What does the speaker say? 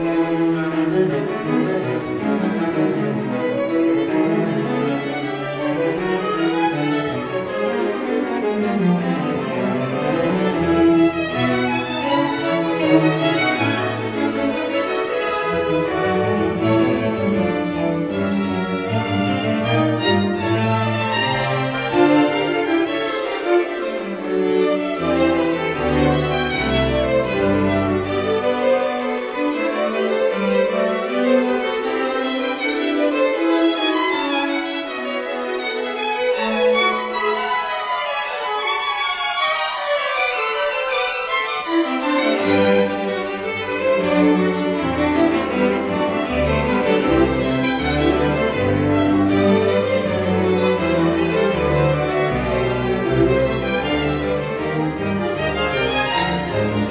in hoc